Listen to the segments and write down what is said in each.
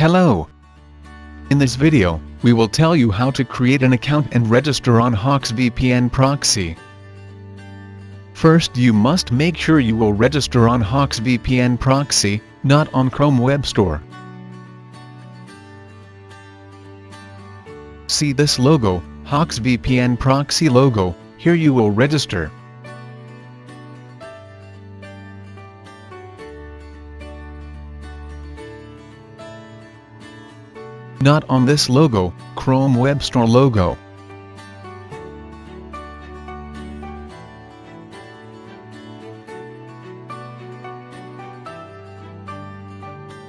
Hello! In this video, we will tell you how to create an account and register on Hoxx VPN proxy. First you must make sure you will register on Hoxx VPN proxy, not on Chrome Web Store. See this logo, Hoxx VPN proxy logo, here you will register. Not on this logo, Chrome Web Store logo.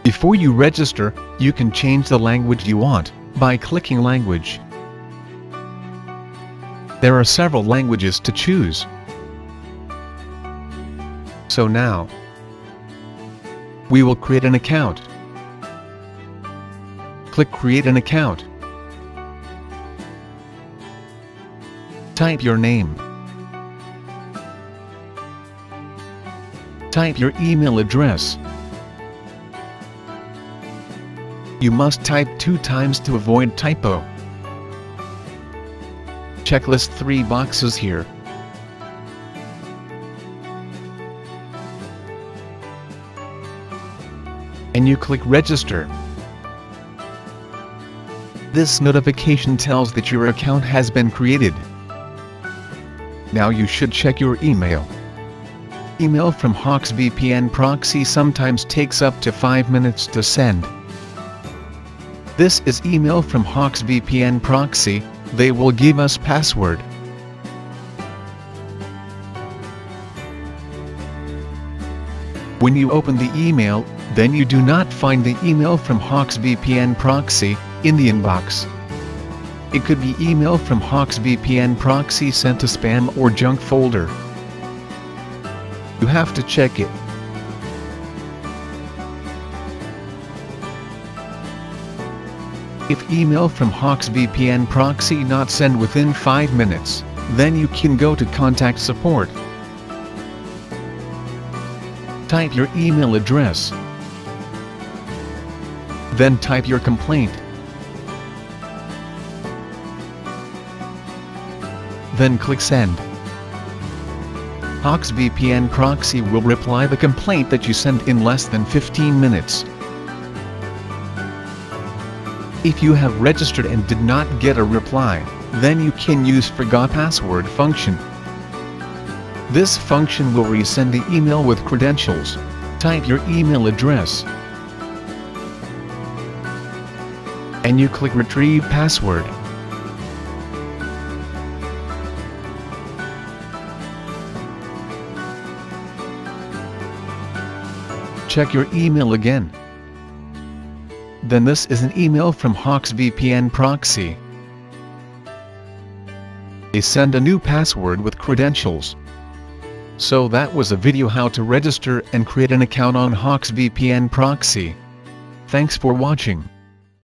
Before you register, you can change the language you want by clicking language. There are several languages to choose. So now, we will create an account. Click Create an account. Type your name. Type your email address. You must type two times to avoid typo. Checklist three boxes here. And you click register. This notification tells that your account has been created. Now you should check your email. Email from Hoxx VPN proxy sometimes takes up to 5 minutes to send. This is email from Hoxx VPN proxy, they will give us password. When you open the email, then you do not find the email from Hoxx VPN proxy, in the inbox. It could be email from Hoxx VPN proxy sent to spam or junk folder. You have to check it. If email from Hoxx VPN proxy not send within 5 minutes, then you can go to contact support. Type your email address. Then type your complaint. Then click Send. Hoxx VPN proxy will reply the complaint that you sent in less than 15 minutes. If you have registered and did not get a reply, then you can use Forgot Password function. This function will resend the email with credentials. Type your email address. And you click Retrieve Password. Check your email again. Then this is an email from Hoxx VPN proxy. They send a new password with credentials. So that was a video how to register and create an account on Hoxx VPN proxy. Thanks for watching.